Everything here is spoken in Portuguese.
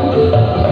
Então,